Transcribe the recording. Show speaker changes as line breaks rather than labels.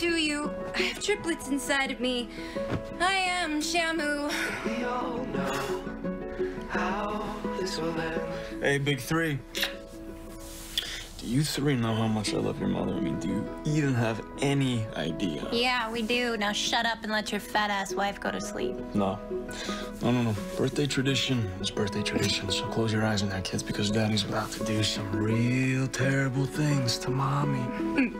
To you, I have triplets inside of me. I am Shamu.
We all know how this will end.
Hey, Big Three. Do you three know how much I love your mother? I mean, do you even have any idea?
Yeah, we do. Now shut up and let your fat ass wife go to sleep.
No. No, no, no. Birthday tradition is birthday tradition. So close your eyes on that, kids, because daddy's about to do some real terrible things to mommy.